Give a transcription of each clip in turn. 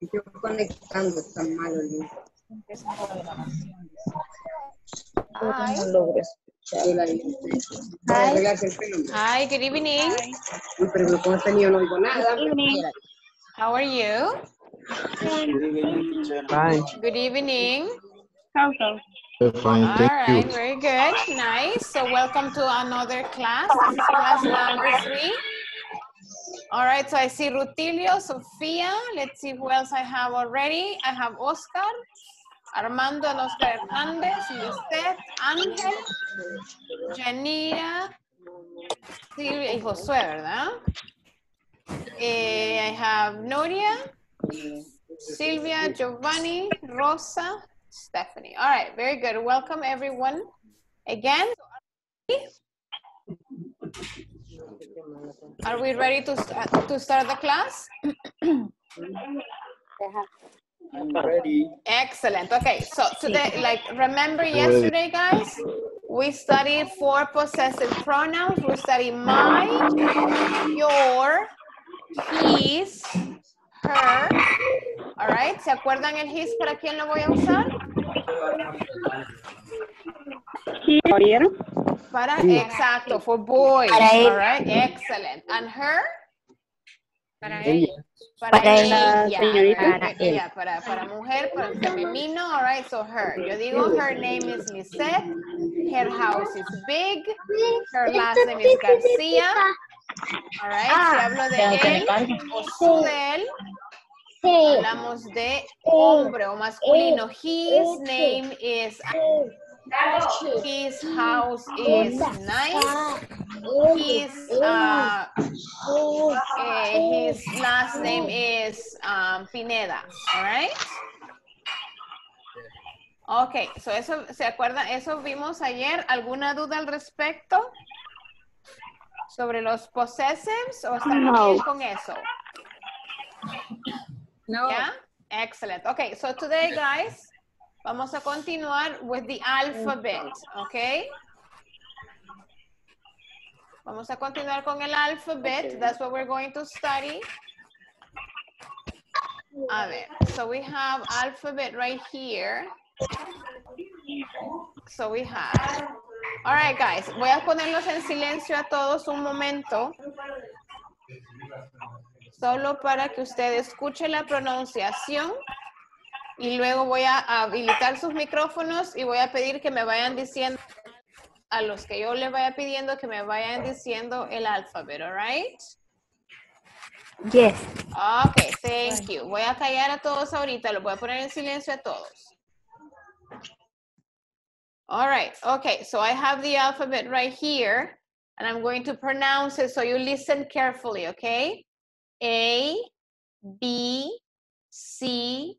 Yo conectando, está malo. Hi. No logro escuchar. Hi, good evening. Pero este niño no oigo nada. How are you? Fine. Good evening. Fine, All thank right, you. very good. Nice. So welcome to another class. This is class number three. All right, so I see Rutilio, Sofia. Let's see who else I have already. I have Oscar, Armando and Oscar Hernandez, Lisette, Ángel, Janira, Silvia y Josué, ¿verdad? Eh, I have Noria, Silvia, Giovanni, Rosa, Stephanie. All right, very good. Welcome everyone again. Are we ready to, st- uh, to start the class? I'm ready. Excellent. Okay, so today, like, remember yesterday, guys, we studied four possessive pronouns. We studied my, your, his, her. All right, ¿se acuerdan el his para quién lo voy a usar? Para, exacto, for boys. Para. All right, excellent. And her? Para Ella. Para, Para ella, la señorita. Para ella, para, para mujer, para el femenino, all right, so her. Yo digo, her name is Lisette, her house is big, her last name is Garcia, all right, si hablo de él o su de él, hablamos de hombre o masculino. His name is, his house is nice, his, uh, eh, his last name is um, Pineda, all right? Ok, so eso, ¿se acuerdan? Eso vimos ayer. ¿Alguna duda al respecto? ¿Sobre los possessives o están No. bien con eso? No. Yeah? Excellent. Okay, so today, guys, vamos a continuar with the alphabet, okay? Vamos a continuar con el alphabet. That's what we're going to study. A ver, so we have alphabet right here. So we have. All right, guys, voy a ponerlos en silencio a todos un momento. Solo para que usted escuche la pronunciación y luego voy a habilitar sus micrófonos y voy a pedir que me vayan diciendo a los que yo les vaya pidiendo que me vayan diciendo el alfabeto, right? Yes. Okay, thank you. Voy a callar a todos ahorita, los voy a poner en silencio a todos. All right, okay, so I have the alphabet right here, and I'm going to pronounce it, so you listen carefully, okay? A, B, C,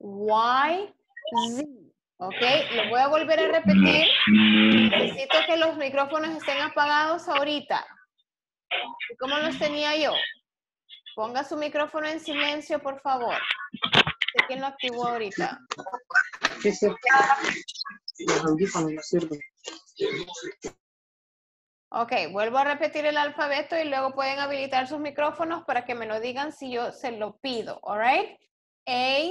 Y, Z. ¿Ok? Lo voy a volver a repetir. Necesito que los micrófonos estén apagados ahorita. ¿Y ¿Cómo los tenía yo? Ponga su micrófono en silencio, por favor. ¿De quién lo activó ahorita? Sí, sí. Los audífonos no sirven. Ok, vuelvo a repetir el alfabeto y luego pueden habilitar sus micrófonos para que me lo digan si yo se lo pido. All right? A,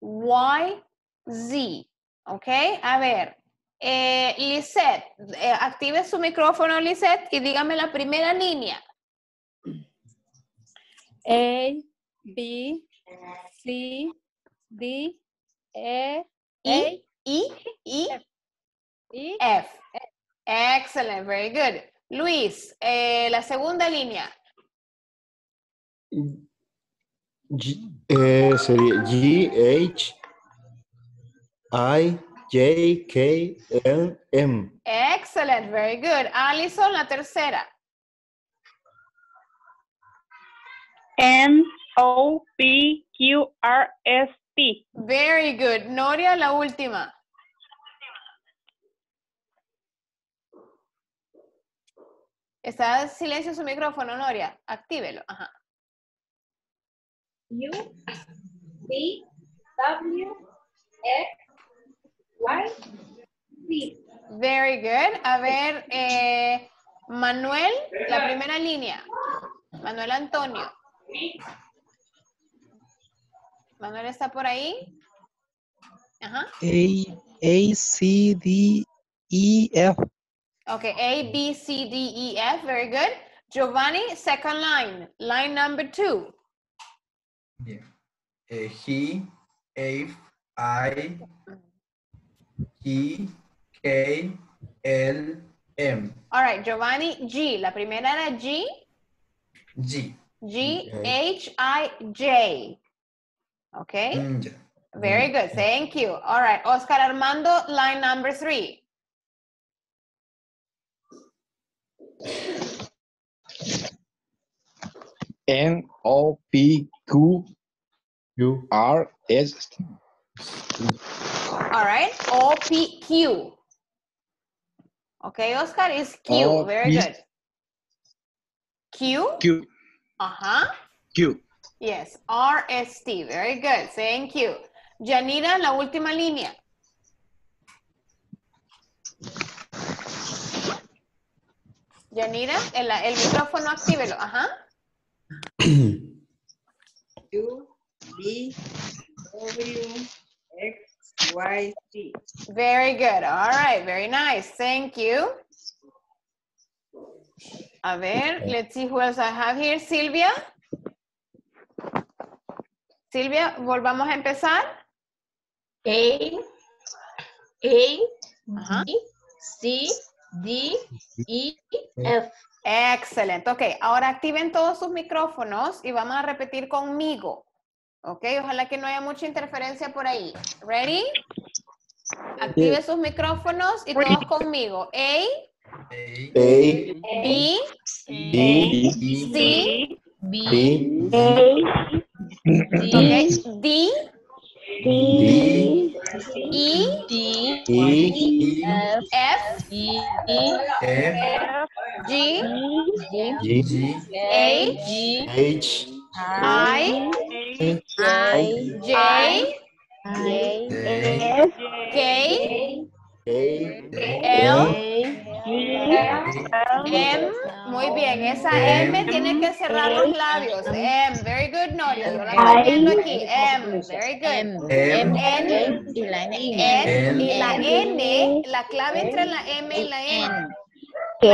Y, Z. ¿Ok? A ver. Eh, Lisette, eh, active su micrófono, Lisette, y dígame la primera línea. A, B, C, D, E, E, I, I, E, F. Excellent, very good. Luis, eh, la segunda línea. G, eh, sería G, H, I, J, K, L, M. Excellent, very good. Alison, la tercera. N O P Q R S T. Very good. Noria, la última. Está en silencio su micrófono, Noria. Actívelo. Ajá. U, V, W, X, Y, Z. Very good. A ver, eh, Manuel, la primera línea. Manuel Antonio. Manuel está por ahí. Ajá. A, A, C, D, E, F. Okay, A, B, C, D, E, F. Very good. Giovanni, second line. Line number two. Yeah. Uh, he, F, I, G, K, L, M. All right, Giovanni, G. La primera era G. G. G, Okay. H, I, J. Okay. Mm, yeah. Very good. Thank you. All right. Oscar Armando, line number three. N, O, P, Q, U, R, S. All right. O, P, Q. Okay, Oscar is Q. O, Very good. Q. Q, Uh-huh. Q. Yes. R, S, T. Very good. Thank you. Yanira, la última línea. Yanira, el, el micrófono actívelo. Ajá. U, V, W, X, Y, Z. Very good. All right. Very nice. Thank you. A ver, let's see who else I have here. Silvia. Silvia, volvamos a empezar. A, A. B, C, D, E, F. Excelente. Ok, ahora activen todos sus micrófonos y vamos a repetir conmigo. Ok, ojalá que no haya mucha interferencia por ahí. ¿Ready? Active sus micrófonos y todos conmigo. A, A, B, A, B, C, E, B, B, ok, D, D, E, D, E, F, F, E, F, G, G, H, H, I, I, J, J, K, L, L, M, muy bien, esa M tiene que cerrar los labios. M, very good, Noria. Yo la estoy viendo aquí. M, very good. M, N, y la N. N, y la N, la clave entre la M y la N. K,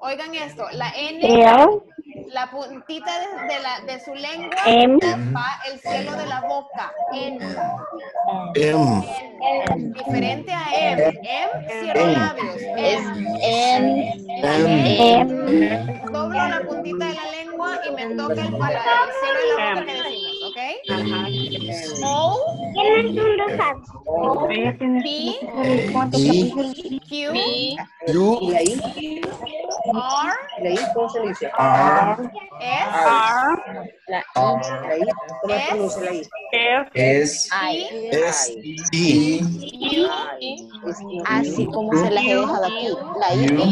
Oigan esto, la N, L, la puntita de, de la, de su lengua M, tapa el cielo de la boca. N, M, N, diferente a M. M, cierro labios. M. M, M, Doblo la puntita de la lengua y me toca el, pala- el cielo de la boca que decimos, ¿ok? O, P, Q, ahí, R, ¿cómo se le dice? R, S, La I, R, la I, ¿cómo se pronuncia la I? S, I. S, E, U, Es Así como se las he dejado aquí. La I es I.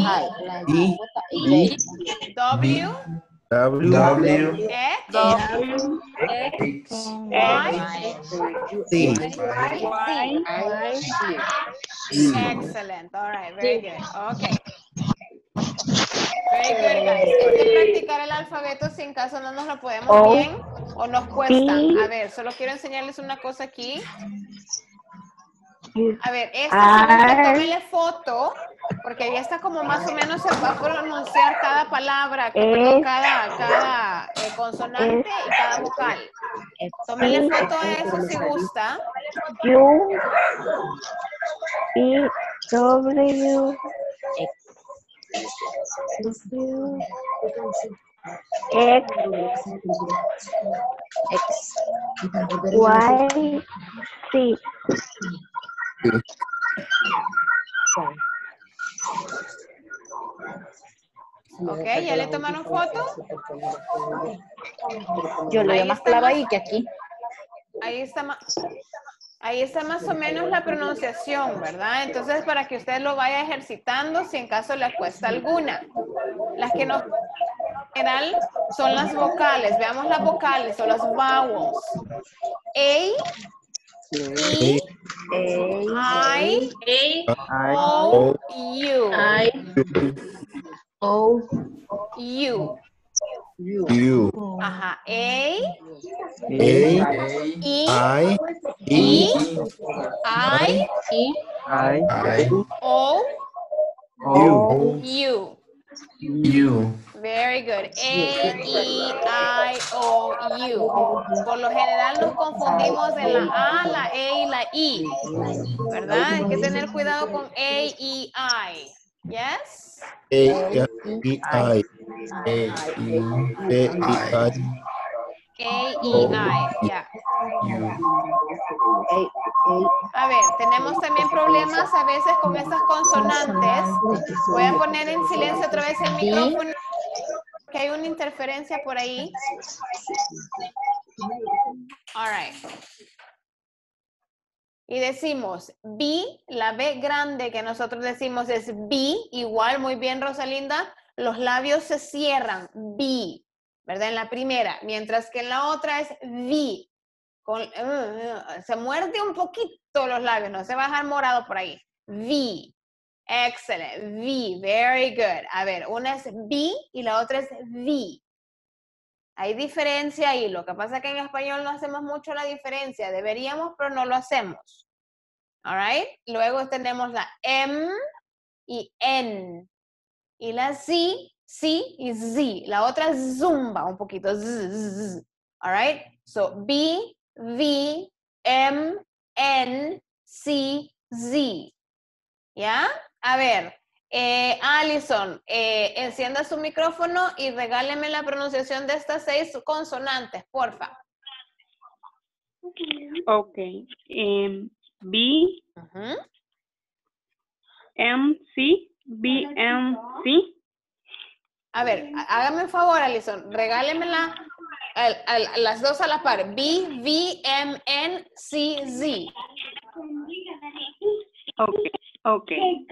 La I. W, W, W, X, X, I, C. Excellent. All right. Very good. Okay. Very good, guys. Hay que practicar el alfabeto si en caso no nos lo podemos O, bien o nos cuestan. P. A ver, solo quiero enseñarles una cosa aquí. A ver, este R. tómele foto, porque ya está como más o menos se va a pronunciar cada palabra, cada, cada eh, consonante y cada vocal. Tómenle foto a eso si gusta. U, E, W, W, X, Y, C. Ok, ¿ya le tomaron foto? Yo lo veo más claro ahí que aquí. Ahí está más. Ahí está más o menos la pronunciación, ¿verdad? Entonces, para que usted lo vaya ejercitando si en caso le cuesta alguna. Las que nos en general son las vocales. Veamos las vocales o las vowels. A, E, I, O, U. O, U. U. Ajá. A, A. E, I. E, E. I, I, I, O, U. U. U. Very good. A, E, I, O, U. Por lo general nos confundimos en la A, la E y la I. ¿Verdad? Hay que tener cuidado con A, E, I. Yes? A. E. I. A, E, A. E. I. A, E, ver, tenemos también problemas a veces con estas consonantes. Voy a poner en silencio otra vez el micrófono porque hay una interferencia por ahí. All right. Y decimos B, la B grande que nosotros decimos es B, igual, muy bien Rosalinda, los labios se cierran, B, ¿verdad? En la primera, mientras que en la otra es V, con, uh, uh, se muerde un poquito los labios, no se va a dejar morado por ahí. V. Excellent. V. Very good. A ver, una es B y la otra es V. Hay diferencia ahí. Lo que pasa es que en español no hacemos mucho la diferencia. Deberíamos, pero no lo hacemos. All right. Luego tenemos la M y N. Y la Z, C y Z. La otra es zumba un poquito. Z, z, z. All right. So B, V, M, N, C, Z. ¿Ya? A ver, eh, Alison, eh, encienda su micrófono y regáleme la pronunciación de estas seis consonantes, porfa. Okay. Um, B. M, C, B, M, C. A ver, há- hágame un favor, Alison, regálemela al- al- las dos a la par. B, V, M, N, C, Z. Okay. Okay.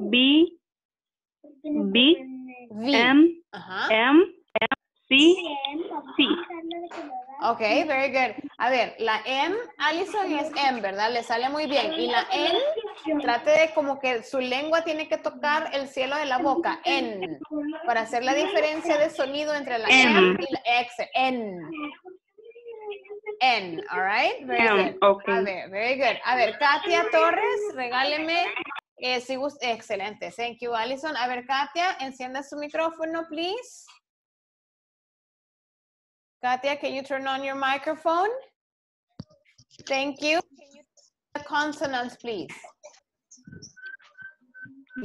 B, B, V. M, Ajá. M, M, C, C. Ok, very good. A ver, la M, Alison es M, ¿verdad? Le sale muy bien. Y la N, trate de como que su lengua tiene que tocar el cielo de la boca. N. Para hacer la diferencia de sonido entre la M, M. y la X. N. N, all right? Very M, good. A ver, very good. A ver, Katia Torres, regáleme. eh, si Excelente. Thank you, Alison. A ver, Katia, encienda su micrófono, please. Katia, can you turn on your microphone? Thank you. Can you the consonants, please?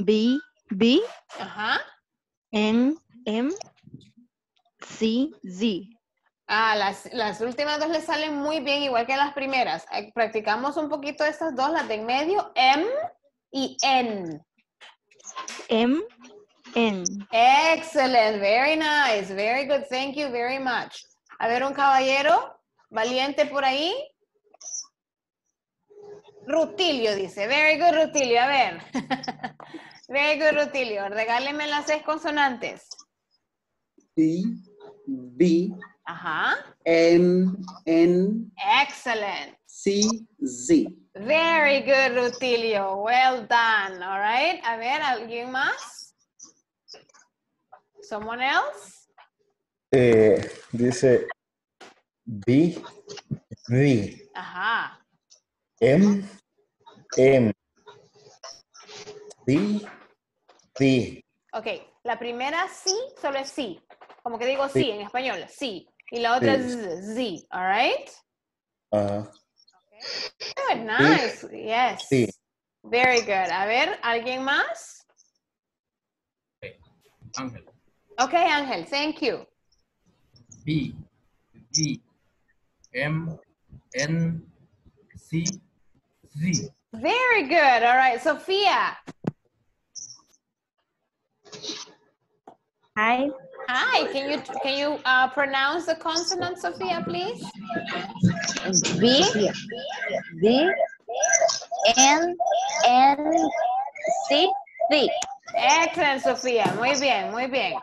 B, B, Ajá. N, M, C, Z. Ah, las, las últimas dos le salen muy bien, igual que las primeras. Eh, Practicamos un poquito estas dos, las de en medio, M y N. M, N. Excellent, very nice, very good, thank you very much. A ver, un caballero valiente por ahí. Rutilio dice, very good Rutilio, a ver. very good Rutilio, regáleme las seis consonantes. C, B, Ajá, M, N, excellent. C, Z. Very good, Rutilio. Well done. All right. A ver, ¿alguien más? Someone else? Eh, dice B, V, Ajá. M, M, C, C. Ok. La primera sí, solo es sí. Como que digo sí, Sí. en español, sí. Y la otra Sí. es z, z, all right? Ajá. Good, nice. Yes. Sí. Very good. A ver, ¿alguien más? Ángel. Okay, Ángel, thank you. B. V. M. N. C. Z. Very good. All right, Sofía. Hi. Hi, can you can you uh, pronounce the consonant, Sofía, please? B, B, N, N, C, C. Excellent, Sofía. Muy bien, muy bien.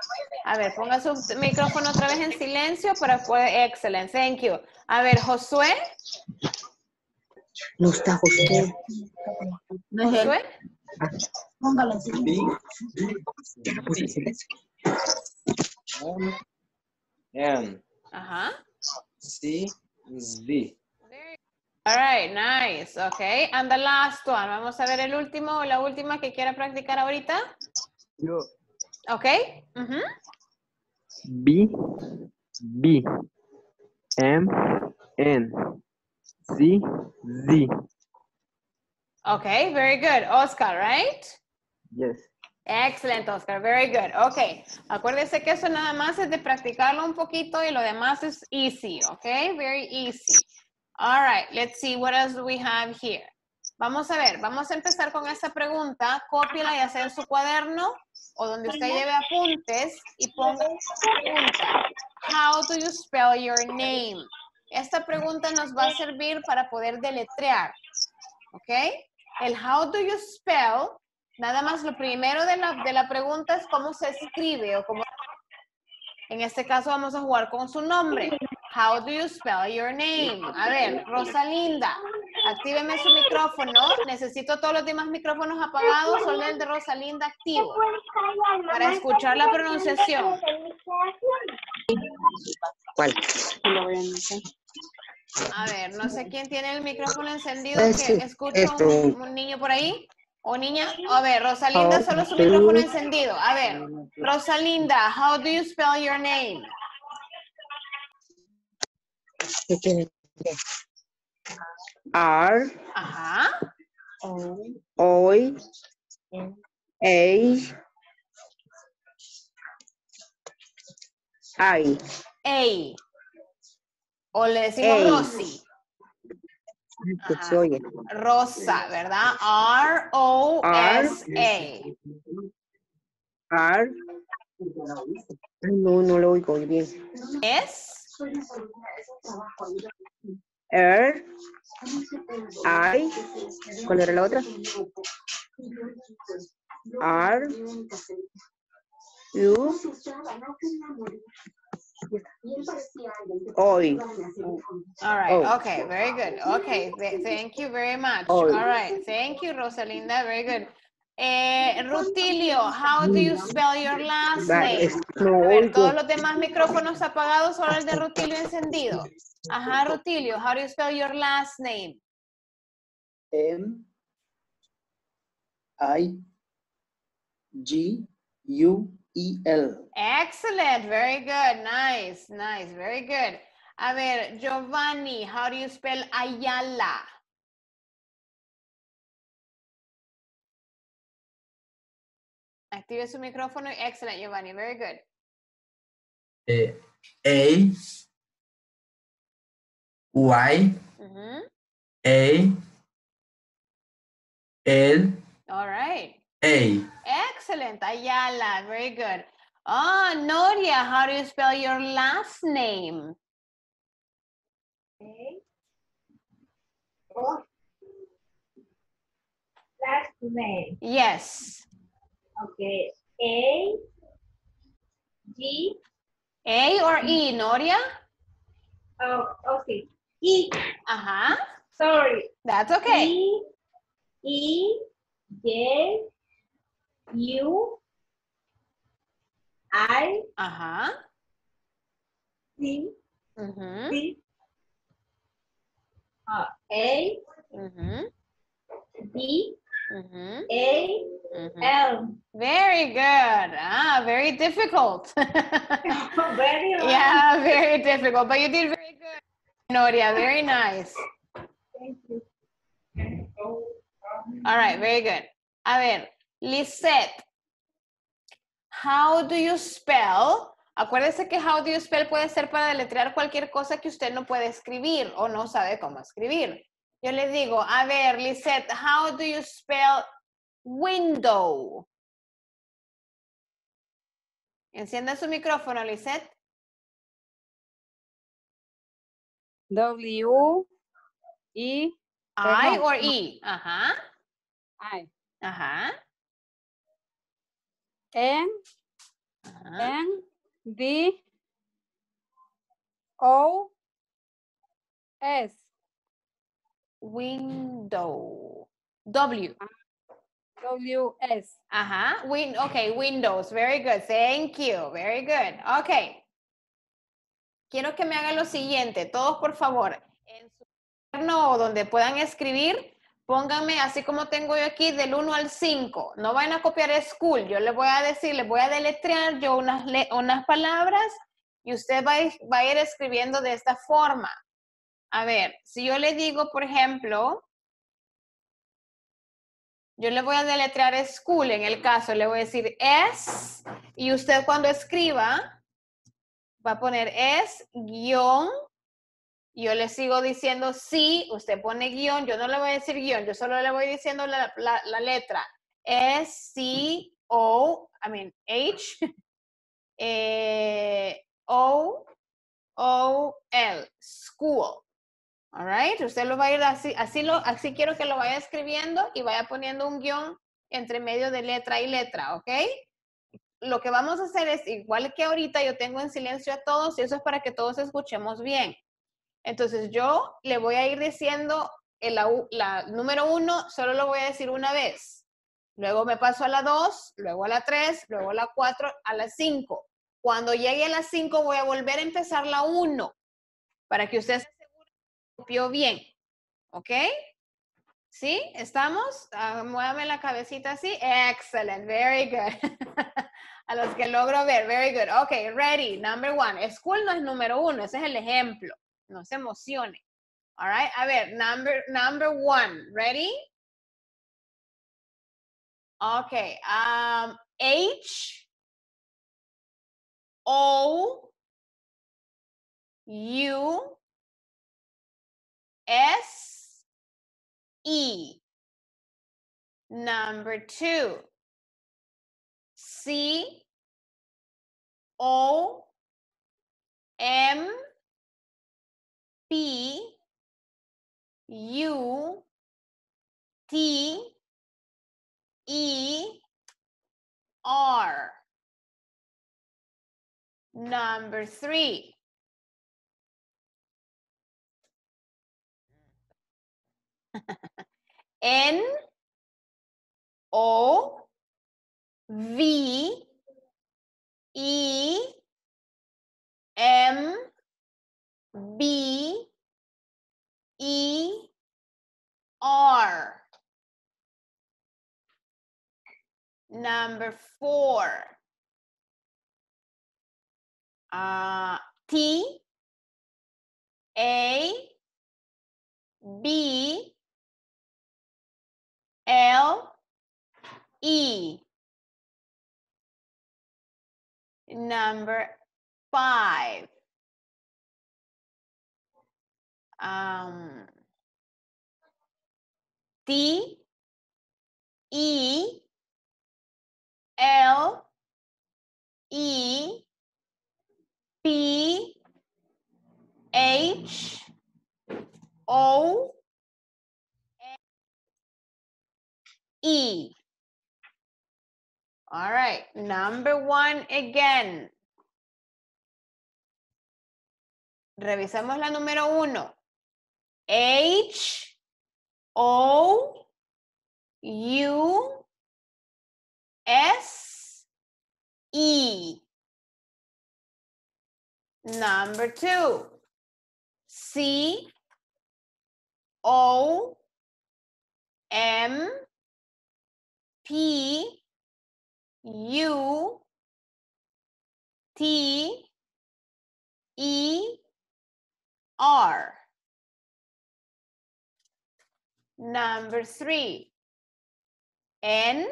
A ver, ponga su micrófono otra vez en silencio para poder. Excellent, thank you. A ver, Josué. No está José. Josué. N Ajá. C Z. All right, nice. Okay, and the last one. Vamos a ver el último o la última que quiera practicar ahorita. Yo. Okay. B, B, M, N, C, Z. Okay, very good. Oscar, right? Yes. Excellent, Oscar. Very good. Okay. Acuérdese que eso nada más es de practicarlo un poquito y lo demás es easy. Okay, very easy. All right, let's see what else do we have here. Vamos a ver, vamos a empezar con esta pregunta. Cópiela ya sea en su cuaderno o donde usted lleve apuntes y ponga esta pregunta. How do you spell your name? Esta pregunta nos va a servir para poder deletrear. ¿Ok? El how do you spell, nada más lo primero de la, de la pregunta es cómo se escribe o cómo... En este caso vamos a jugar con su nombre. How do you spell your name? A ver, Rosalinda, actíveme su micrófono. Necesito todos los demás micrófonos apagados, solo el de Rosalinda activo. Para escuchar la pronunciación. ¿Cuál? A ver, no sé quién tiene el micrófono encendido, que escucho esto. un, un niño por ahí. O niña, a ver, Rosalinda, solo su micrófono encendido. A ver, Rosalinda, how do you spell your name? ¿Qué tiene? R Ajá. O A I A. O le decimos Ey. Rosy. oye. Rosa, ¿verdad? R-O-S-A. R no no lo oigo bien. Es R I ¿cuál era la otra? R U Hoy. All right. Oh. Okay. Very good. Okay. th- thank you very much. All right. Thank you, Rosalinda. Very good. Eh, Rutilio, how do you spell your last name? no A ver, todos los demás micrófonos apagados, solo el de Rutilio encendido. Ajá, Rutilio, how do you spell your last name? M I G U E L. Excellent. Very good. Nice. Nice. Very good. A ver, Giovanni, how do you spell Ayala? Active su micrófono. Excellent, Giovanni. Very good. Eh, A. Y. Ujú. A. L. All right. A. Excellent, Ayala. Very good. Oh, Noria, how do you spell your last name? Last name. Yes. Okay. A G A or E, Noria? oh okay. E Uh-huh. sorry. That's okay. E E J U I Uh-huh. C Mhm. C uh, A Mhm. D Mhm, A. L. Very good. Ah, very difficult. Very yeah, very difficult, but you did very good. Noria, very nice. Thank you. All right, very good. A ver, Lisette, how do you spell? Acuérdese que how do you spell puede ser para deletrear cualquier cosa que usted no puede escribir o no sabe cómo escribir. Yo le digo, a ver, Lisette, how do you spell window? Encienda su micrófono, Lisette. W E I no, or. E? Ajá, I ajá, N ajá. N D O S Window. W. W S. Ajá. Win okay, Windows. Very good. Thank you. Very good. Okay. Quiero que me hagan lo siguiente. Todos, por favor, en su cuaderno o donde puedan escribir, pónganme así como tengo yo aquí del 1 al 5. No vayan a copiar school. Yo les voy a decir, les voy a deletrear yo unas, unas palabras y usted va a, ir- va a ir escribiendo de esta forma. A ver, si yo le digo, por ejemplo, yo le voy a deletrear school en el caso, le voy a decir es, y usted cuando escriba va a poner es guion, yo le sigo diciendo sí, usted pone guion, yo no le voy a decir guion, yo solo le voy diciendo la, la- la letra S, C, O, I mean H, eh, O, O, L, school. All right, usted lo va a ir así, así lo, así quiero que lo vaya escribiendo y vaya poniendo un guion entre medio de letra y letra, ¿ok? Lo que vamos a hacer es, igual que ahorita yo tengo en silencio a todos y eso es para que todos escuchemos bien. Entonces yo le voy a ir diciendo el, la, número uno, solo lo voy a decir una vez. Luego me paso a la dos, luego a la tres, luego a la cuatro, a la cinco. Cuando llegue a la cinco voy a volver a empezar la uno para que usted se asegure que copió bien. ¿Ok? ¿Sí? ¿Estamos? Ah, muévame la cabecita así. Excellent. Very good. a los que logro ver. Very good. Ok, ready. Number one. School no es número uno. Ese es el ejemplo. No se emocione. All right. A ver, number, number one. Ready? Okay. Um, H O U S E. Number two. C O M P U T E R. Number three. N O V E M B E R. Number four. Uh, T A B L E. Number five. Um, T E L E P H O E. All right, number one again. Revisamos la número uno. H O U S E. Number two. C O M P U T E R. Number three. N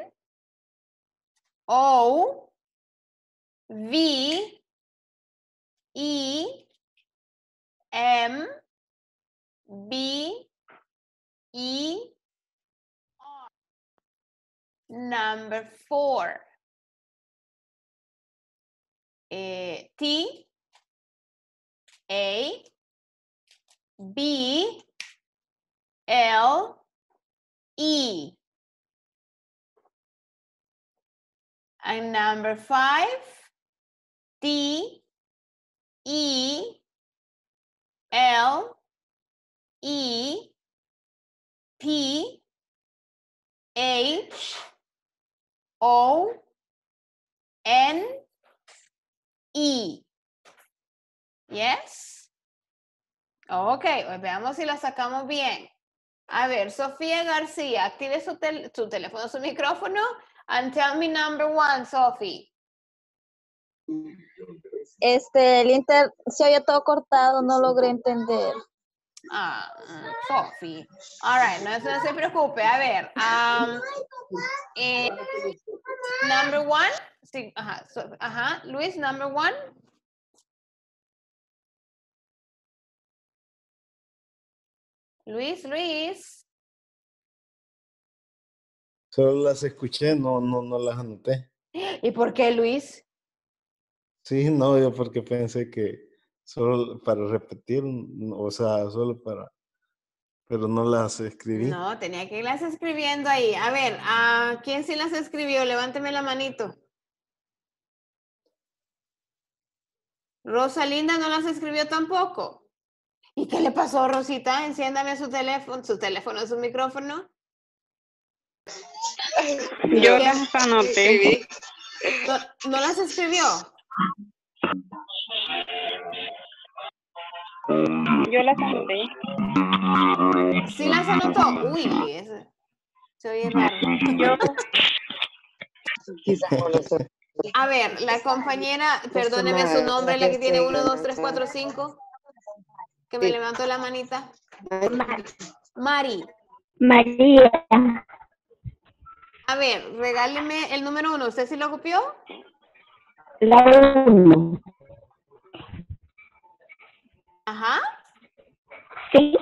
O V E M B E. Number four. Eh, T A B L E. And number five, D E L E P H O N E. Yes? Ok, pues veamos si la sacamos bien. A ver, Sofía García, active su, tel- su teléfono, su micrófono, and tell me number one, Sophie. Este, el inter se oye todo cortado, no logré entender. Ah, mm, Sophie. All right, no, no se preocupe. A ver, um, eh, number one. Sí, ajá, so- ajá. Luis, number one. Luis, Luis. Solo las escuché, no, no, no las anoté. ¿Y por qué, Luis? Sí, no, yo porque pensé que solo para repetir, no, o sea, solo para, pero no las escribí. No, tenía que irlas escribiendo ahí. A ver, ¿a quién sí las escribió? Levánteme la manito. Rosalinda no las escribió tampoco. ¿Y qué le pasó, Rosita? Enciéndame su teléfono, su teléfono, su micrófono. Yo las anoté. ¿No, no las escribió? Yo las anoté. ¿Sí las anotó? Uy, ese- se oye raro. Yo, A ver, la compañera, perdóneme su nombre, la que tiene 1, 2, 3, 4, 5, que me levantó la manita. Mari. María. A ver, regáleme el número uno. ¿Usted sí lo copió? La uno. Ajá. Sí.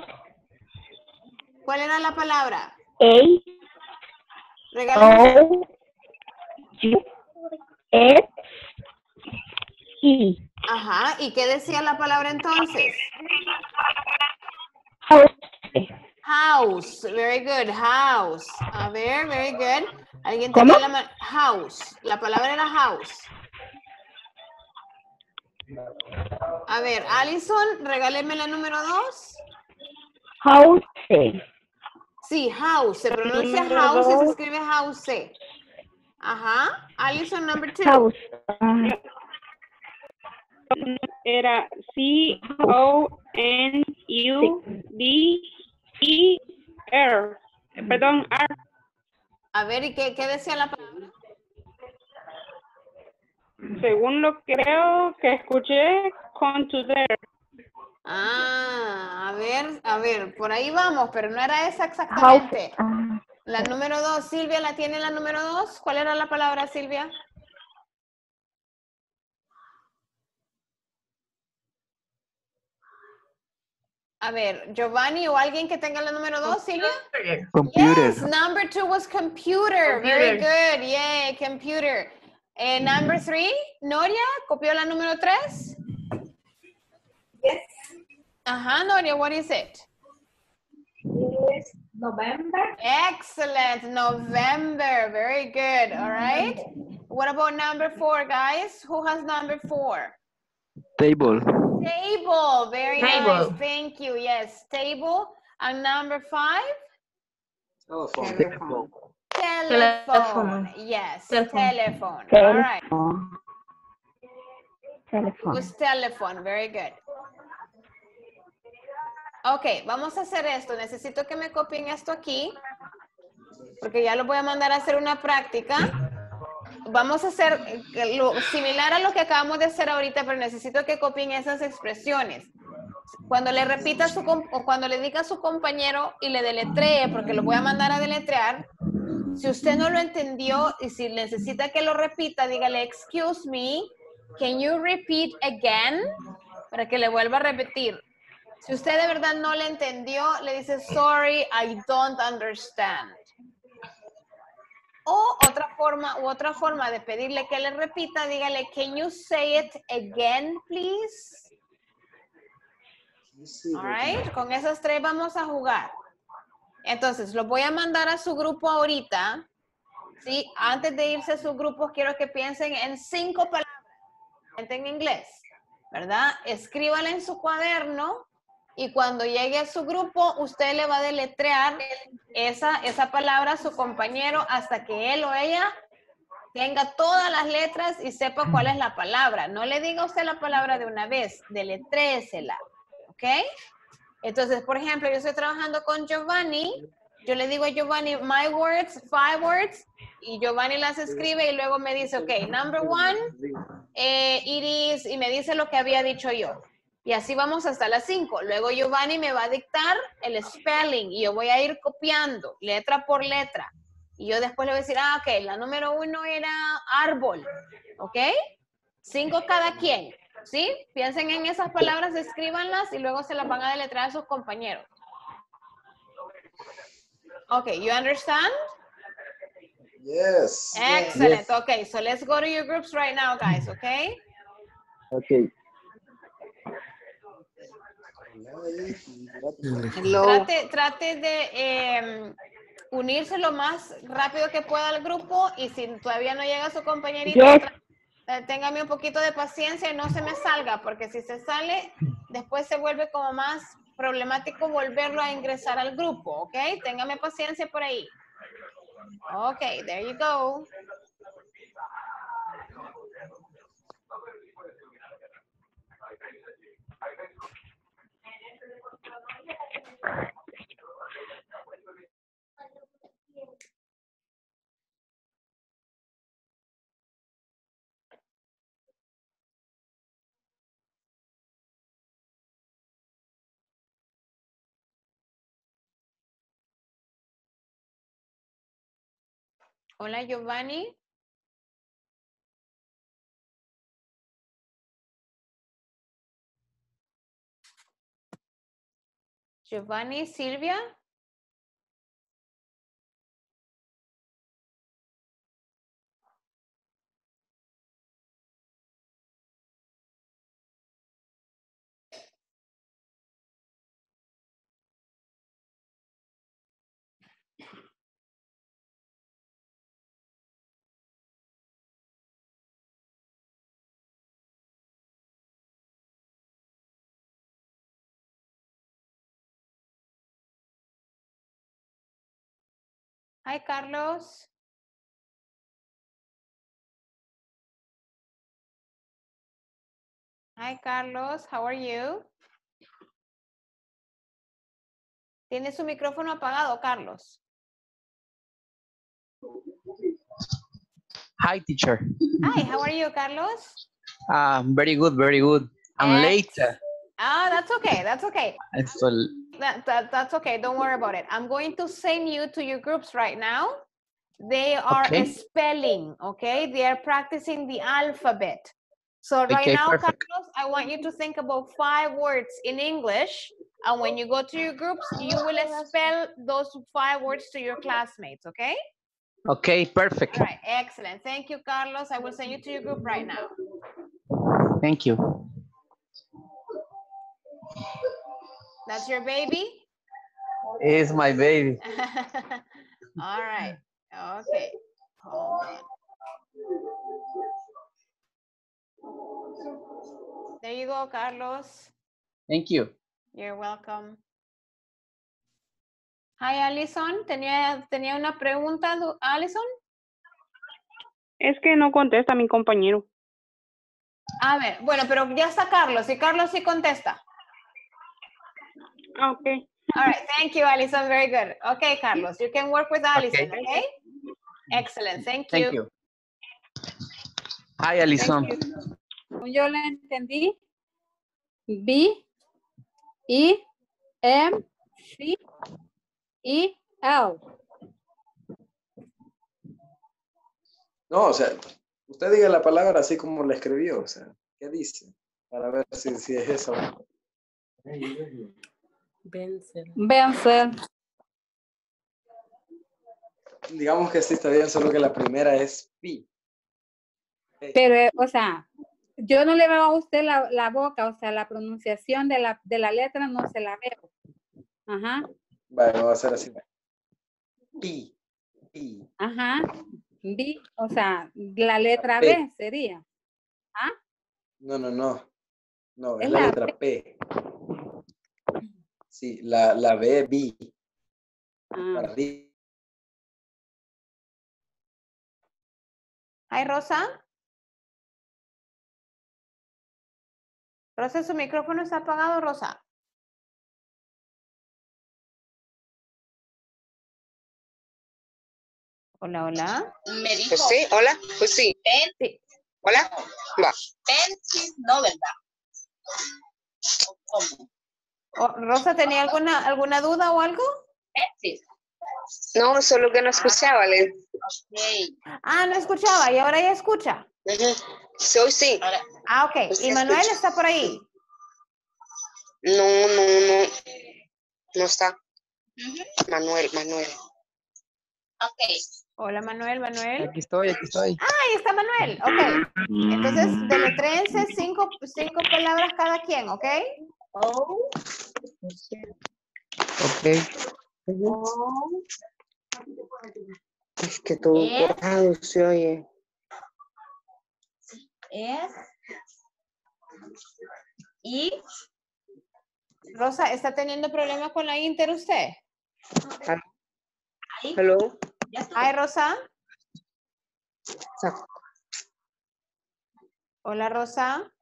¿Cuál era la palabra? A. Regáleme. O. U. S. E. Ajá. ¿Y qué decía la palabra entonces? House. House. Very good. House. A ver, very good. ¿Alguien tenía la House. La palabra era house. A ver, Alison, regáleme la número dos. House. Sí, house. Se pronuncia Número house y se escribe house. Ajá. Alison, number two. House. Ah, era C O N U D E R. Eh, Perdón, R. A ver, ¿y qué, qué decía la palabra? Según lo que creo que escuché, con to there. Ah, a ver, a ver, por ahí vamos, pero no era esa exactamente. Ah, La número dos, Silvia, ¿la tiene la número dos? ¿Cuál era la palabra, Silvia? A ver, Giovanni o alguien que tenga la número dos, Silvia? Computer. Yes, number two was computer. Very good. Yay, computer. Eh, number three, Noria, ¿copió la número tres? Yes. Ajá, Noria, what is it? It is November. Excellent, November. Very good. All right. What about number four, guys? Who has number four? Table. Table. Very Table. nice. Thank you. Yes, table. And number five? Telephone. Telephone. Telephone. Telephone. Yes, Telephone. telephone. All right. telephone. Telephone. Very good. Ok, vamos a hacer esto. Necesito que me copien esto aquí. porque ya lo voy a mandar a hacer una práctica. Vamos a hacer eh, lo similar a lo que acabamos de hacer ahorita, pero necesito que copien esas expresiones. Cuando le repita su o cuando le diga a su compañero y le deletree, porque lo voy a mandar a deletrear, si usted no lo entendió y si necesita que lo repita, dígale, excuse me, can you repeat again? Para que le vuelva a repetir. Si usted de verdad no le entendió, le dice, sorry, I don't understand. O otra forma, u otra forma de pedirle que le repita, dígale, can you say it again, please? All right, con esas tres vamos a jugar. Entonces, lo voy a mandar a su grupo ahorita. ¿sí? Antes de irse a su grupo, quiero que piensen en cinco palabras en inglés, ¿verdad? Escríbala en su cuaderno y cuando llegue a su grupo, usted le va a deletrear esa, esa palabra a su compañero hasta que él o ella tenga todas las letras y sepa cuál es la palabra. No le diga usted la palabra de una vez, deletréesela, ¿ok? Entonces, por ejemplo, yo estoy trabajando con Giovanni, yo le digo a Giovanni, my words, five words, y Giovanni las escribe y luego me dice, ok, number one, eh, it is, y me dice lo que había dicho yo. Y así vamos hasta las 5. Luego Giovanni me va a dictar el spelling y yo voy a ir copiando letra por letra. Y yo después le voy a decir, ah, ok, la número uno era árbol, ¿ok? Cinco cada quien, ¿sí? Piensen en esas palabras, escríbanlas y luego se las van a deletrear a sus compañeros. Ok, you understand? Yes. Excellent. Okay, so let's go to your groups right now, guys, okay? Okay. Trate, trate de eh, unirse lo más rápido que pueda al grupo y si todavía no llega su compañerito, Yes. Eh, téngame un poquito de paciencia y no se me salga, porque si se sale, después se vuelve como más problemático volverlo a ingresar al grupo, ¿ok? Téngame paciencia por ahí. Ok, there you go. Hola, Giovanni. Giovanni, Silvia. Hi, Carlos. Hi, Carlos. How are you? Tiene su micrófono apagado, Carlos. Hi, teacher. Hi, how are you, Carlos? Um, very good, very good. I'm late. Ah, that's okay. That's okay. So, That, that, that's okay. Don't worry about it. I'm going to send you to your groups right now. They are Okay. spelling, okay? They are practicing the alphabet. So right Okay, now, perfect. Carlos, I want you to think about five words in English. And when you go to your groups, you will spell those five words to your classmates, okay? okay, perfect. All right, excellent. Thank you, Carlos. I will send you to your group right now. Thank you. That's your baby? It's my baby. All right. Okay. Hold on. There you go, Carlos. Thank you. You're welcome. Hi, Alison. Tenía, tenía una pregunta, Alison. Es que no contesta mi compañero. A ver, bueno, pero ya está Carlos y Carlos sí contesta. Ah, ok. All right, thank you, Alison. Very good. Okay, Carlos, you can work with Alison, Okay. okay? Excellent, thank you. Thank you. Hi, Alison. Yo le entendí, B, E, M, C, E, L. No, o sea, usted diga la palabra así como la escribió, o sea, ¿qué dice? Para ver si, si es eso. Vencer. Digamos que sí está bien, solo que la primera es pi. Pero, eh, o sea, yo no le veo a usted la, la boca, o sea, la pronunciación de la, de la letra no se la veo. Ajá, Vale, va a ser así. Pi, pi. ajá. B, o sea, la letra. B sería. No, no, no. No, es Es la la letra P. Sí, la, la B, B. Ah, Rosa. Rosa, su micrófono está apagado, Rosa. Hola, hola. Me dijo. Pues sí, hola, pues sí. Hola, va. pensis, no, ¿verdad? ¿O ¿Cómo? Rosa, ¿tenía alguna, alguna duda o algo? Pensis. No, solo que no escuchaba. Le... Ok. Ah, no escuchaba y ahora ya escucha. Ujú. Sí, hoy sí. Ahora, Ah, ok. Pues ¿Y Manuel escucho. está por ahí? No, no, no. No está. Manuel, Manuel. ok. Hola, Manuel, Manuel. Aquí estoy, aquí estoy. Ahí está Manuel. Ok. Entonces, deletréense cinco, cinco palabras cada quien, ¿ok? O, Ok. O, Es que todo cortado se oye. S, I, Rosa, ¿está teniendo problemas con la Inter usted? I, Hello. Ay, Rosa. Sa- Hola, Rosa.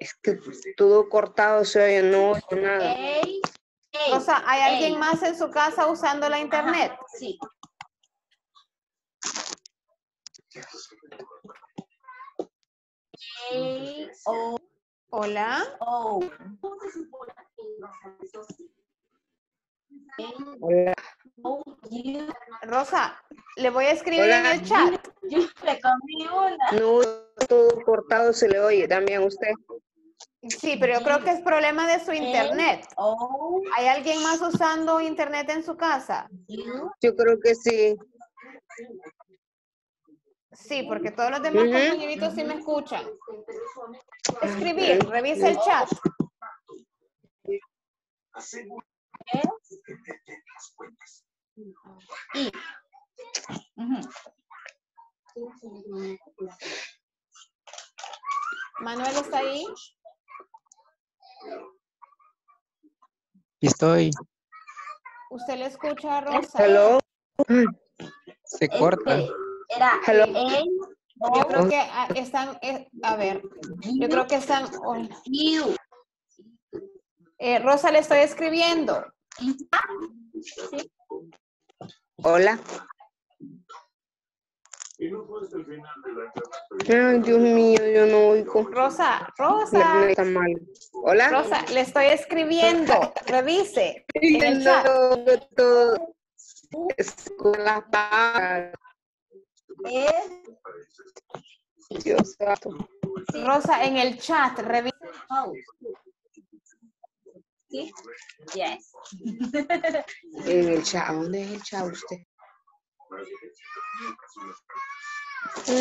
Es que todo cortado se oye, no oigo nada. A, A. Rosa, ¿hay alguien más en su casa usando la internet? Sí. O, Hola. O. Hola. Rosa, le voy a escribir Hola. en el chat. No, todo cortado se le oye también a usted. Sí, pero yo creo que es problema de su internet. O, ¿Hay alguien más usando internet en su casa? Yo creo que sí. Sí, porque todos los demás Ujú. compañeritos sí me escuchan. Escribir, revisa el chat. Ujú. Manuel está ahí. Estoy. ¿Usted le escucha a Rosa? Hello. Se corta. Este, Era Hello. Yo creo que ah, están, eh, a ver, yo creo que están. Eh, Rosa le estoy escribiendo. Hola. Ay, Dios mío, yo no oigo. Rosa, Rosa, internet está mal. Hola. Rosa, le estoy escribiendo. Revise en el chat. No, todo con las palabras. Dios. Rosa, en el chat, revise. ¿Sí? Yes. En el chat. ¿A ¿Dónde es el chat usted?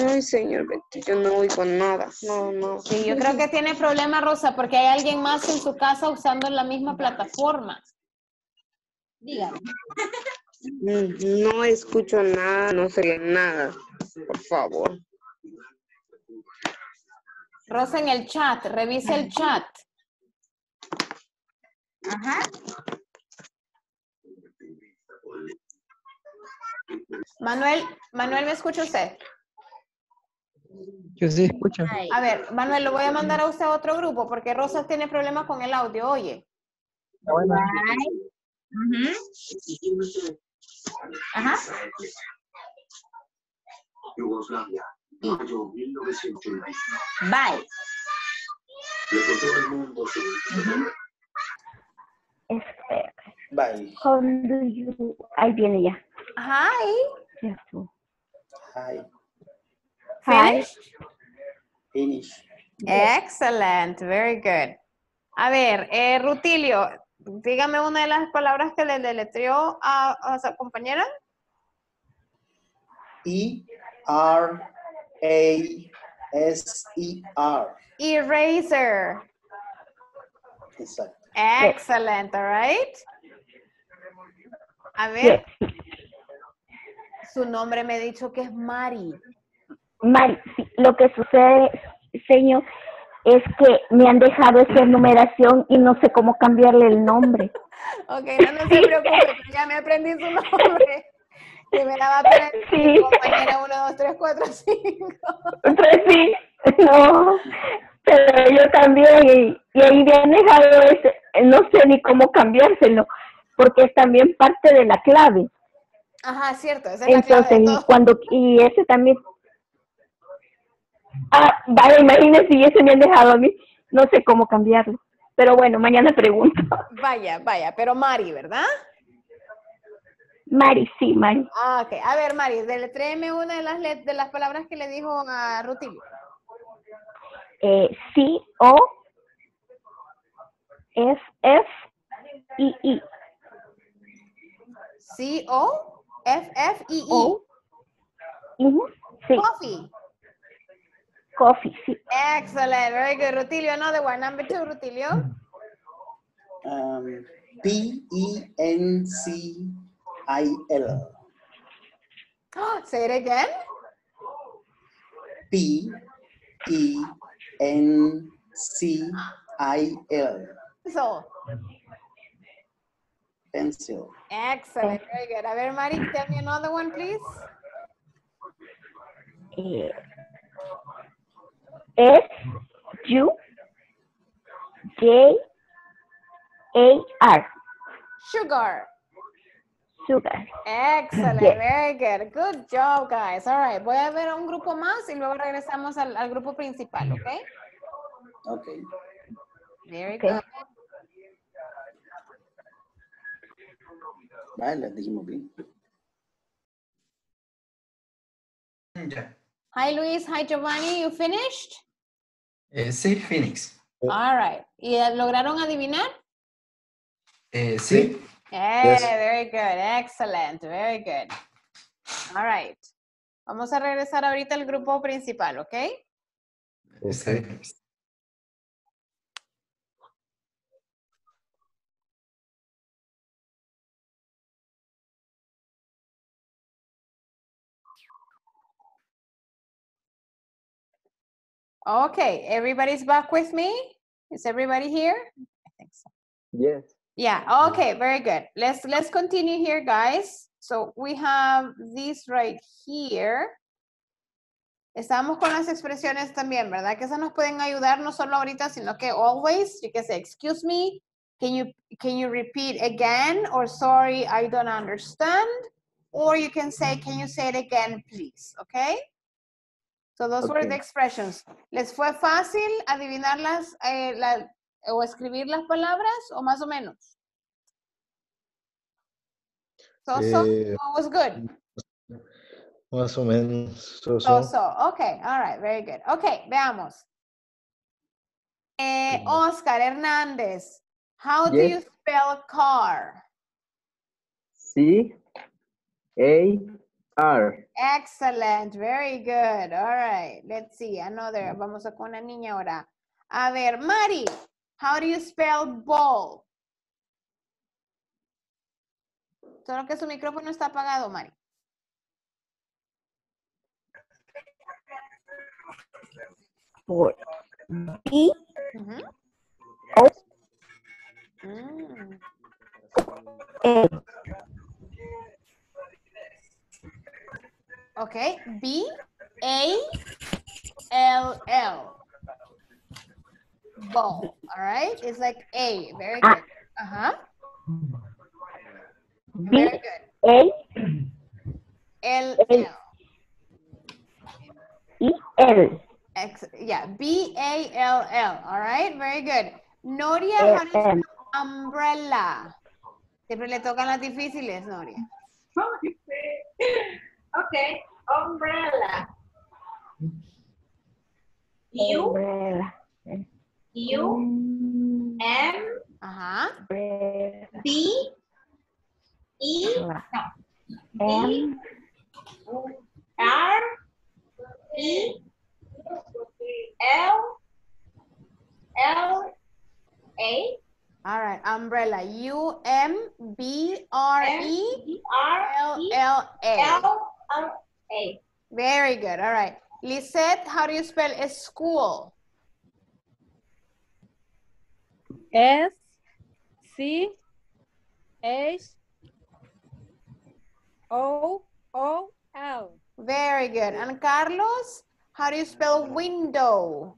Ay, señor, yo no oigo nada. No, no. Sí, yo creo que tiene problema, Rosa, porque hay alguien más en su casa usando la misma plataforma. Dígame. Mm, No escucho nada, no sé nada. Por favor. Rosa, en el chat, revise el chat. Ajá. Manuel, Manuel, ¿me escucha usted? Yo sí escucho. A ver, Manuel, lo voy a mandar a usted a otro grupo porque Rosa tiene problemas con el audio, oye. Ajá. Yugoslavia, mayo 1990. Bye. Luego todo el mundo se Espera. Bye. How do you... Ahí viene ya. Hi. Hi. Hi. Finish. Excellent, very good. A ver, eh, Rutilio, dígame una de las palabras que le deletreó a, a su compañera. E R A S E R. Eraser. Exacto. Excellent, all right. A ver. Su nombre me ha dicho que es Mari. Mari, sí, lo que sucede, señor, es que me han dejado esa numeración y no sé cómo cambiarle el nombre. Ok, no, no se preocupe, ya me aprendí su nombre. Que me la va a tener Sí. compañera 1, 2, 3, 4, 5. Pues sí, no, pero yo también, y, y ahí me han dejado ese, no sé ni cómo cambiárselo, porque es también parte de la clave. Ajá, cierto, esa es la clave Entonces, y todo. cuando, y ese también. Ah, vale, imagínense si ese me han dejado a mí, no sé cómo cambiarlo. Pero bueno, mañana pregunto. Vaya, vaya, pero Mari, ¿verdad? Mari, sí, Mari. Ah, ok. A ver, Mari, deletréeme una de las, de las palabras que le dijo a Rutilio. Eh, C, O, F, F, I, I. C-O, F-F-E-E. O. Ujú, Sí, Coffee. coffee, sí. Excellent, very good. Rutilio, another one. Number two, Rutilio. Um, P E N C I L. Say it again. P E N C I L. So, Pencil. excellent, very good. A ver, Mari, tell me another one, please. S, U, J, A, R. Sugar. Sugar. Excellent, Yes. very good. Good job, guys. All right, voy a ver a un grupo más y luego regresamos al, al grupo principal, ¿ok? Ok. Very Okay. good. Vale, las dijimos bien. Ya. Hi, Luis. Hi, Giovanni. You finished? Eh, sí, Phoenix. All right. ¿Y lograron adivinar? Eh, sí. Eh, Yes. very good. Excellent. Very good. All right. Vamos a regresar ahorita al grupo principal, ¿ok? Está Okay, everybody's back with me? Is everybody here? I think so. Yes. Yeah, okay, very good. Let's let's continue here, guys. So we have this right here. Estamos con las expresiones también, ¿verdad? Que esas nos pueden ayudar no solo ahorita, sino que always. You can say, excuse me, can you, can you repeat again? Or sorry, I don't understand. Or you can say, can you say it again, please? Okay? So those were the expressions. ¿Les fue fácil adivinarlas eh, la- o escribir las palabras o más o menos? So, so, Eh, was good? Más o menos. So, So, okay, all right, very good. Okay, veamos. Eh, Oscar Hernández, how do you spell car? C, A, R. Excellent, very good. All right, let's see, another. Vamos a con una niña ahora. A ver, Mari, how do you spell ball? Solo que su micrófono está apagado, Mari. Por B, Ujú. O, Mm. A. Okay, B, A, L L. Ball. All right. It's like A. Very good. Uh huh. Very good. A L A L. E L. Yeah, B A L L. All right, very good. Noria, how do you umbrella? Siempre le tocan las difíciles, Noria. Okay, umbrella. U? Umbrella. U? M? Uh-huh. Ajá. B? E? No, M? R? E? L? L? A? All right, umbrella. U M B R E R L E L A. L L A. Very good. All right. Lisette, how do you spell a school? S C H O O L. Very good. And Carlos, how do you spell window?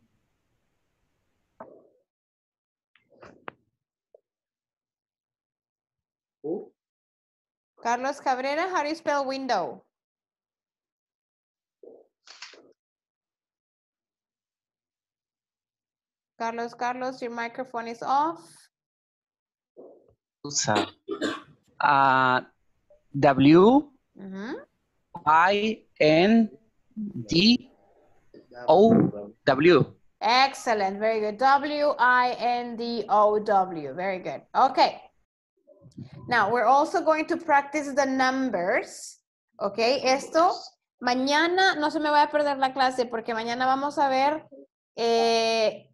Carlos Cabrera, how do you spell window? Carlos, Carlos, your microphone is off. ah, W. I N D O W. Excellent. Very good. W I N D O W. Very good. Okay. Now we're also going to practice the numbers. Okay. Esto mañana no se me va a perder la clase porque mañana vamos a ver eh,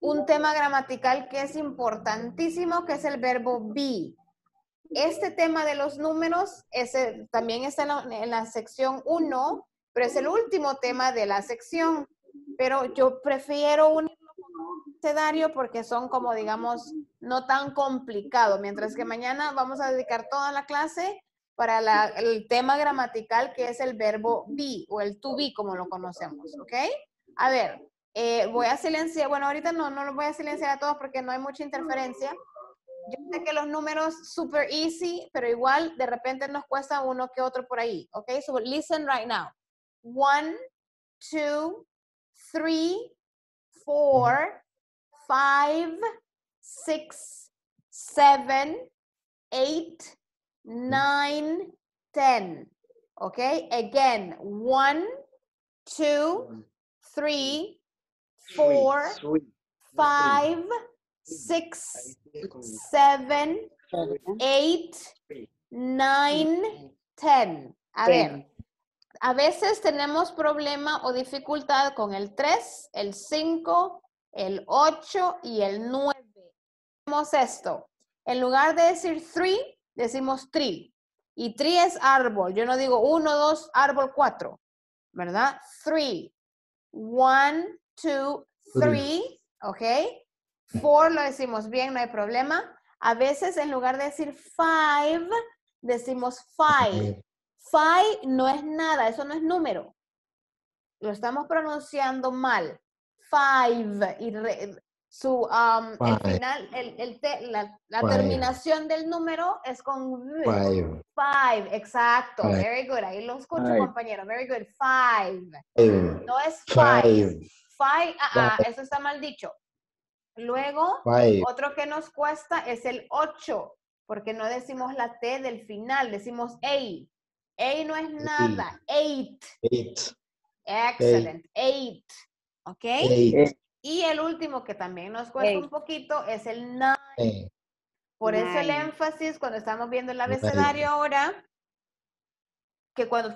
un tema gramatical que es importantísimo, que es el verbo be. Este tema de los números ese, también está en la, sección 1, pero es el último tema de la sección. Pero yo prefiero un abecedario porque son como, digamos, no tan complicado. Mientras que mañana vamos a dedicar toda la clase para el tema gramatical que es el verbo be o el to be como lo conocemos, ¿ok? A ver, eh, voy a silenciar, bueno, ahorita no, no lo voy a silenciar a todos porque no hay mucha interferencia. Yo sé que los números super easy, pero igual de repente nos cuesta uno que otro por ahí, ¿ok? So listen right now. One, two, three, four, five, six, seven, eight, nine, ten. Okay, again, one, two, three, four, five, six, seven, eight, nine, ten. A ver, a veces tenemos problema o dificultad con el 3, el 5, el 8 y el 9. Hacemos esto. En lugar de decir three, decimos tree. Y tree es árbol. Yo no digo uno, dos, árbol, cuatro. ¿Verdad? Three. One, two, three. ¿Ok? Four lo decimos bien, no hay problema. A veces en lugar de decir five, decimos five. Five no es nada, eso no es número. Lo estamos pronunciando mal. Five. Y re- su, um, el Five. final, el, el te- la, la terminación del número es con. Five. Five, exacto. Five. Very good. Ahí lo escucho, Five. compañero. Very good. Five. Five. No es five. Ah, ah, eso está mal dicho. Luego, Five. otro que nos cuesta es el 8, porque no decimos la T del final, decimos A. A no es nada. Eight. Eight. Excellent. Eight. ¿Ok? Eight. Y el último que también nos cuesta un poquito es el nine. Eh, Por eso el énfasis cuando estamos viendo el Nine. abecedario ahora, que cuando,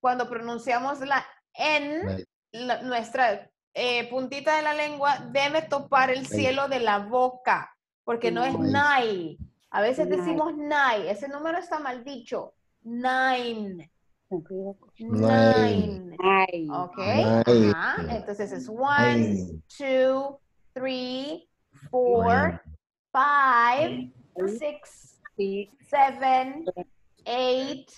cuando pronunciamos la N, la- nuestra eh, puntita de la lengua debe topar el cielo de la boca, porque no es Nine. A veces decimos nine, ese número está mal dicho. Nine. Nine. Nine. Ok. Nine. Ajá. Entonces es one, Nine. two, three, four, five, six, seven, eight,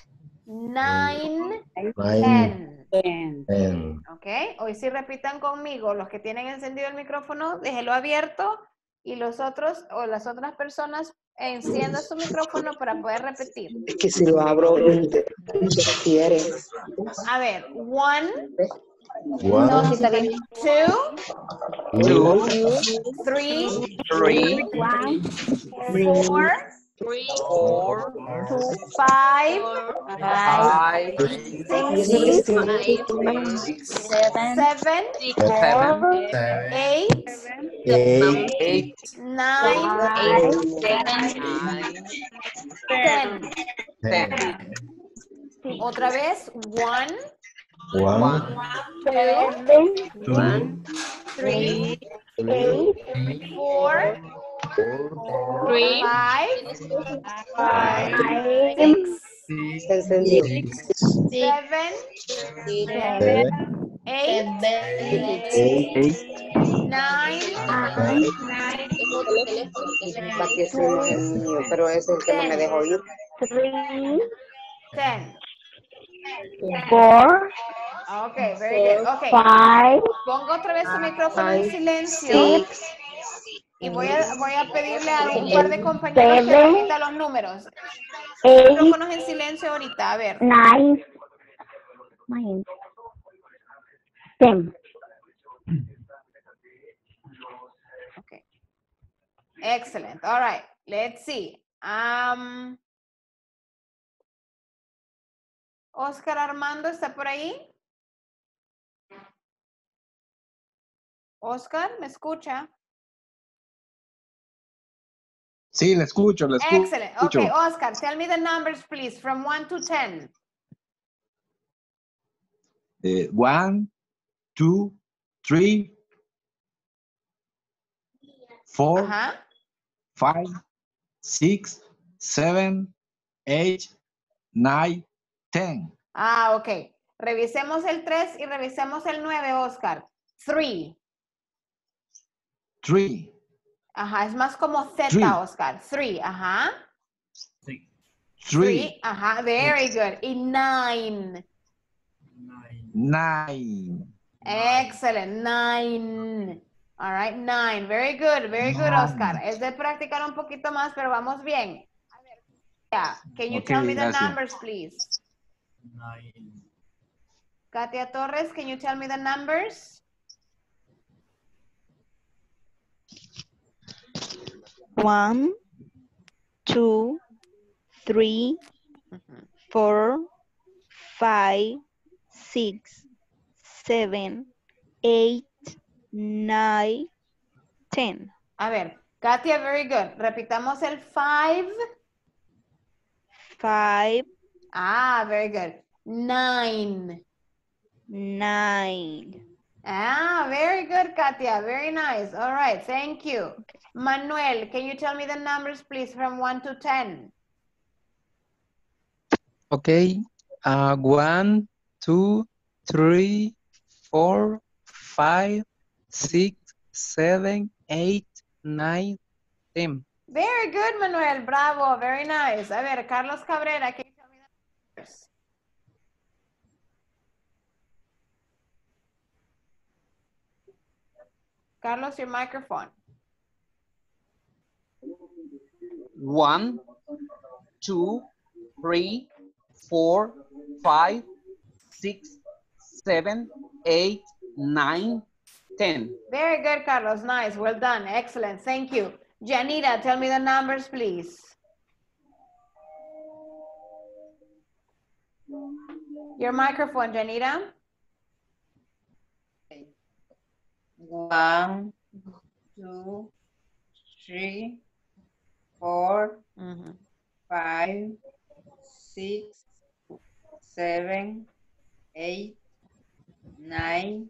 nine, Nine. ten. Ten. ¿Ok? Hoy sí repitan conmigo. Los que tienen encendido el micrófono, déjelo abierto. Y los otros o las otras personas enciendan su micrófono para poder repetir. Es que si lo abro, interfiere. A ver, one, One, two, two, three, Three, four, four, five, five, six, six, seven, seven, eight, eight, eight, nine, ten. ten. Otra vez, one, one, two, three, eight, four, Three, five, five, six, Se encendió. seven, seven, eight, eight, nine, Para que es el mío, pero es el que no me dejó ir. three, ten. four, Okay, very good. Okay. five, Pongo otra vez su micrófono en silencio six, y voy a, voy a pedirle a un par de compañeros que repitan los números. Micrófonos en silencio ahorita, a ver. nine, nine, ten. Okay. Excellent. All right. Let's see. Um, Oscar Armando está por ahí. Oscar, ¿me escucha? Sí, le escucho, le escucho. Excellent. Okay, Oscar, tell me the numbers, please, from 1 to 10. Eh, one, two, three, four, five, six, seven, eight, nine, ten. Ah, ok. Revisemos el 3 y revisemos el 9, Oscar. 3. Three, Ajá, es más como Z, Three. Oscar. 3, ajá. three, Three, ajá, very good. Y 9. nine, Excellent, 9. All right, 9. Very good, very good, Oscar. Es de practicar un poquito más, pero vamos bien. A ver, yeah. Can you tell me the gracias. numbers, please? Katia Torres, can you tell me the numbers? One, two, three, four, five, six, seven, eight, nine, ten. A ver, Katia, very good. Repitamos el 5. Five, Ah, very good. 9. nine. Ah, very good, Katia. Very nice. All right, thank you. Manuel, can you tell me the numbers, please, from 1 to 10? Okay. Uh, one, two, three, four, five, six, seven, eight, nine, ten. Very good, Manuel. Bravo. Very nice. A ver, Carlos Cabrera, can you tell me the numbers? Carlos, your microphone. One, two, three, four, five, six, seven, eight, nine, ten. Very good, Carlos. Nice. Well done. Excellent. Thank you. Janita, tell me the numbers, please. Your microphone, Janita. One, two, three, four, mm-hmm. five, six, seven, eight, nine,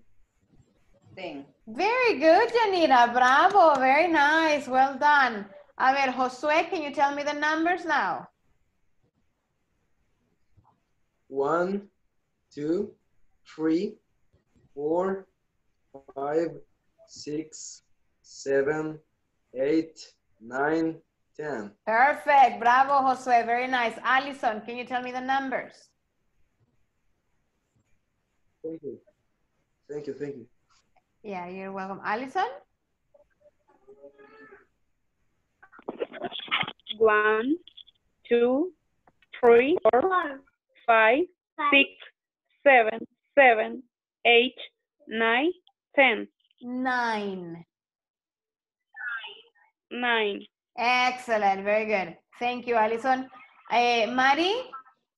ten. Very good, Janita. Bravo. Very nice. Well done. A ver, Josué, can you tell me the numbers now? One, two, three, four, five, six, seven, eight, nine, ten. Perfect. Bravo, Josué. Very nice. Alison, can you tell me the numbers? Thank you. Thank you, thank you. Yeah, you're welcome. Alison? One, two, three, four, five, six, seven, seven, eight, nine, ten. Nine. Nine. Excellent, very good. Thank you, Alison. Eh, Mari?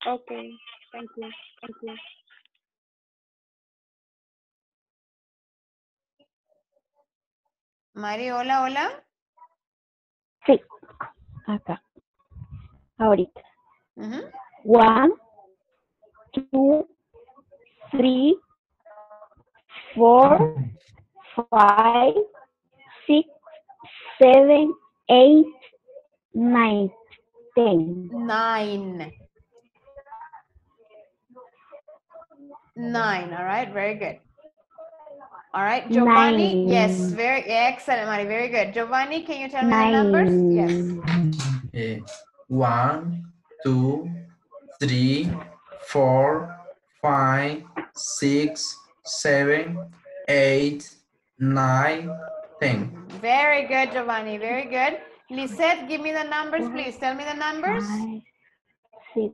Okay, thank you, thank you. Mari, hola, hola. Sí, acá. Ahorita. Ujú. One, two, three, four, five, six, seven, eight, nine, ten. Nine. Nine, all right, very good. All right, Giovanni, Nine. yes, very excellent, Mari, very good. Giovanni, can you tell me the numbers? Yes. Eh, one, two, three, four, five, six, seven, eight, nine, ten. Very good, Giovanni, very good. Lisette, give me the numbers, please. Tell me the numbers. Six,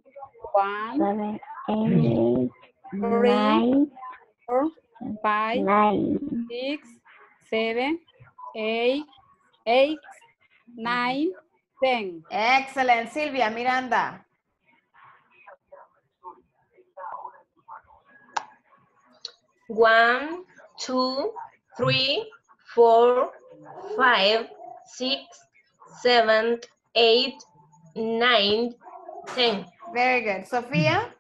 One, seven, eight, Three. nine, four, five, nine. six, seven, eight, eight, nine, ten. Excellent, Silvia, Miranda. One, two, three, four, five, six, seven, eight, nine, ten. Very good. Sofía?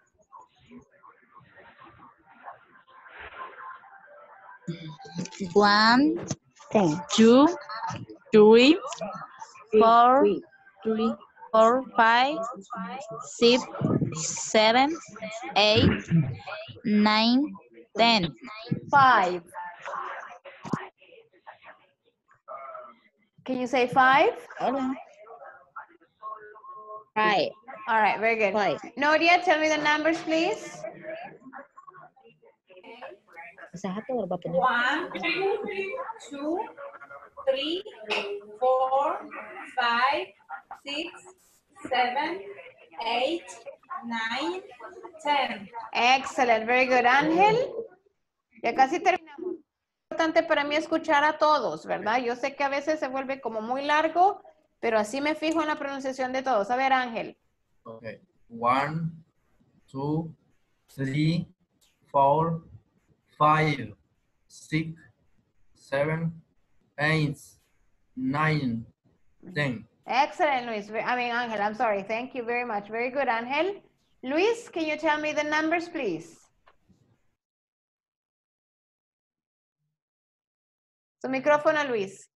One, Ten. two, three, four, three, four, five, six, seven, eight, nine, ten. Five. Can you say five? Five. All right, very good. Five. Noria, tell me the numbers, please. One, two, three, four, five, six, seven, eight, nine, ten. Excellent, very good. Ángel, ya casi terminamos. Importante para mí escuchar a todos, ¿verdad? Yo sé que a veces se vuelve como muy largo, pero así me fijo en la pronunciación de todos. A ver, Ángel. Okay. One, two, three, four, five, six, seven, eight, nine, ten. Excellent, Luis. I mean, Ángel, I'm sorry. Thank you very much. Very good, Ángel. Luis, can you tell me the numbers, please? Su micrófono, Luis.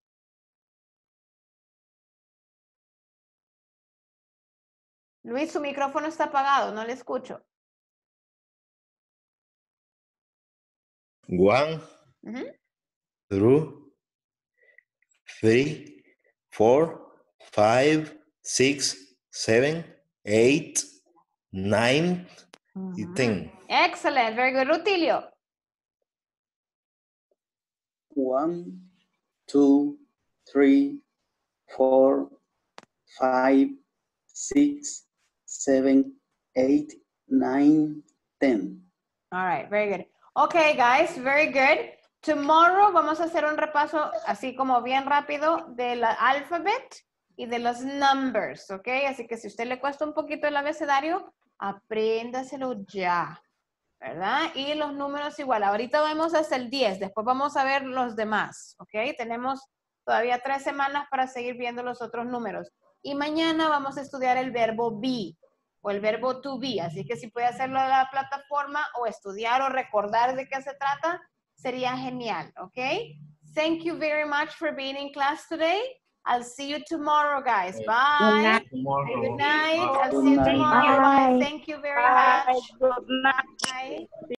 Luis, su micrófono está apagado, no le escucho. One, Ujú. two, three, four, five, six, seven, eight, nine, y ten. Excellent, very good. Rutilio. One, two, three, four, five, six, seven, eight, nine, ten. All right, very good. Okay, guys, very good. Tomorrow vamos a hacer un repaso así como bien rápido del alphabet y de los numbers, ¿ok? Así que si usted le cuesta un poquito el abecedario, apréndaselo ya, ¿verdad? Y los números igual. Ahorita vamos hasta el 10, después vamos a ver los demás, ¿ok? Tenemos todavía tres semanas para seguir viendo los otros números. Y mañana vamos a estudiar el verbo be o el verbo to be. Así que si puede hacerlo en la plataforma o estudiar o recordar de qué se trata, sería genial, ¿ok? Thank you very much for being in class today. I'll see you tomorrow, guys. Bye. Good night. Good night. I'll Good see you night. tomorrow. Bye. Bye. Thank you very Bye. much. Good night. Bye.